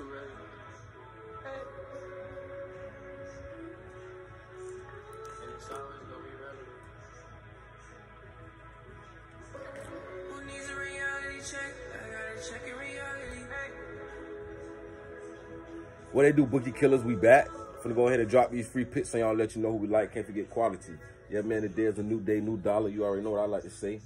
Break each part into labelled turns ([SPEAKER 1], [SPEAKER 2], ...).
[SPEAKER 1] early. And it's always gonna be. Who needs a reality check? I gotta check in reality.
[SPEAKER 2] What they do, Bookie Killers, we back. Finna go ahead and drop these free picks on y'all, let you know who we like. Can't forget quality. Yeah, man, today is a new day, new dollar. You already know what I like to say.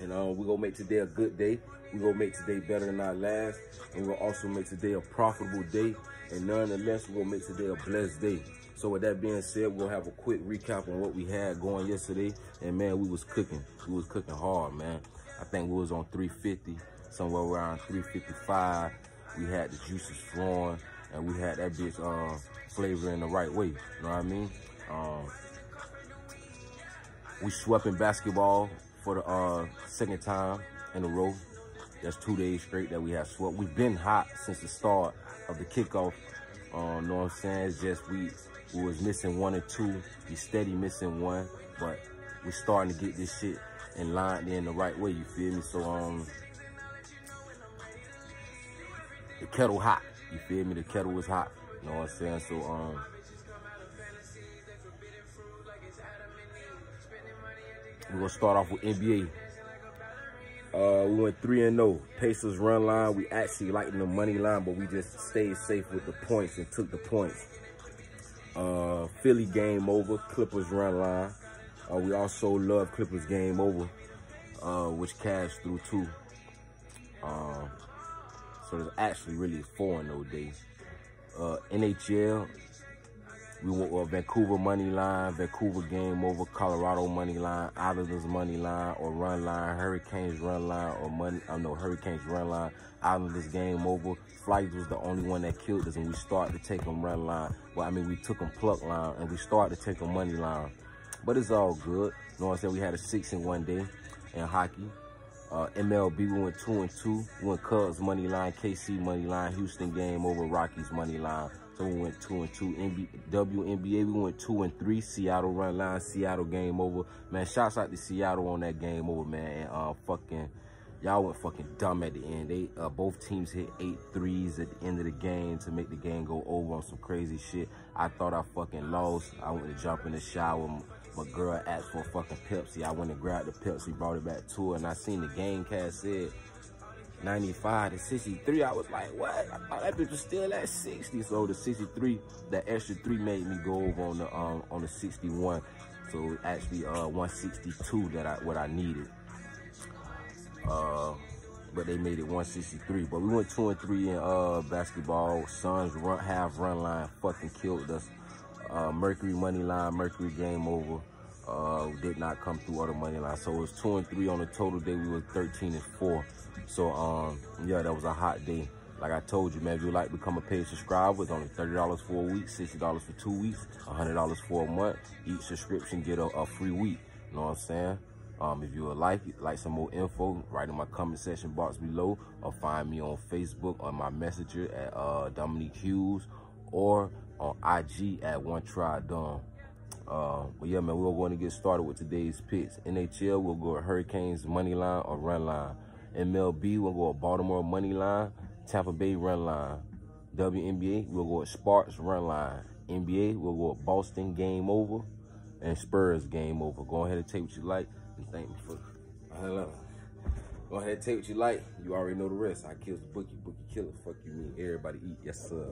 [SPEAKER 2] And um, we gonna make today a good day. We gonna make today better than our last. And we'll also make today a profitable day. And nonetheless, we're gonna make today a blessed day. So with that being said, we'll have a quick recap on what we had going yesterday. And man, we was cooking. We was cooking hard, man. I think we was on 350, somewhere around 355. We had the juices flowing and we had that bitch uh, flavor in the right way. You know what I mean? Um, we swept in basketball for the uh, second time in a row. That's two days straight that we have swept. We've been hot since the start of the kickoff. Um, know what I'm saying? It's just we we was missing one or two. We steady missing one, but we're starting to get this shit in line in the right way. You feel me? So um, the kettle hot. You feel me? The kettle was hot. You know what I'm saying? So um. We're gonna start off with NBA. Uh, we went 3 and 0. Pacers run line. We actually liked the money line, but we just stayed safe with the points and took the points. Uh, Philly game over. Clippers run line. Uh, we also love Clippers game over, uh, which cashed through too. So it's actually really four in those days. Uh, NHL, we went with uh, Vancouver money line, Vancouver game over, Colorado money line, Islanders money line or run line, Hurricanes run line or money, uh, I know Hurricanes run line, Islanders game over. Flyers was the only one that killed us and we started to take them run line. Well, I mean, we took them puck line and we started to take them money line. But it's all good. You know what I'm saying? We had a six in one day in hockey. Uh, MLB, we went two and two. We went Cubs money line, KC money line, Houston game over, Rockies money line. So we went two and two. NB WNBA, we went two and three. Seattle run line, Seattle game over. Man, shouts out to Seattle on that game over, man. And uh, fucking, y'all went fucking dumb at the end. They uh, both teams hit eight threes at the end of the game to make the game go over on some crazy shit. I thought I fucking lost. I went to jump in the shower. My girl asked for a fucking Pepsi. I went and grabbed the Pepsi, brought it back to her, and I seen the game cast said 95 to 63. I was like, what? I thought that bitch was still at 60. So the 63, that extra three made me go over on the um on the 61. So actually uh 162 that I what I needed. Uh but they made it 163. But we went two and three in uh basketball. Suns run half run line fucking killed us. Uh, Mercury money line, Mercury game over. Uh, did not come through other money line. So it was two and three on the total day. We were 13 and four. So um, yeah, that was a hot day. Like I told you, man, if you like become a paid subscriber, it's only $30 for a week, $60 for two weeks, $100 for a month. Each subscription get a, a free week. You know what I'm saying? Um, if you would like like some more info, write in my comment section box below or find me on Facebook on my messenger at uh, Dominique Hughes or on IG at One Try Done. Uh, but yeah, man, we're going to get started with today's picks. NHL, we'll go Hurricanes money line or run line. MLB, we'll go Baltimore money line, Tampa Bay run line. WNBA, we'll go Sparks run line. NBA, we'll go Boston game over and Spurs game over. Go ahead and take what you like and thank me for hello. Go ahead and take what you like. You already know the rest. I kills the bookie, bookie killer. Fuck you mean. Everybody eat. Yes, sir.